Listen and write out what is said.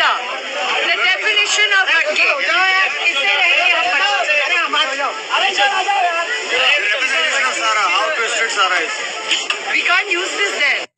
sir. The definition of How to restrict Sarah. We can't use this then.